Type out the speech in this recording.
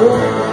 Oh.